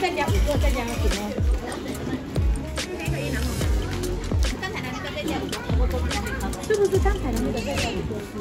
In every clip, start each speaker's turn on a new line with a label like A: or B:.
A: 再加五个，再加几个？上台的那个再加是不是刚才的那个再加五个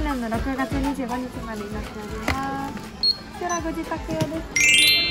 A: 年の6月25日までになっております。こちらご自宅用です。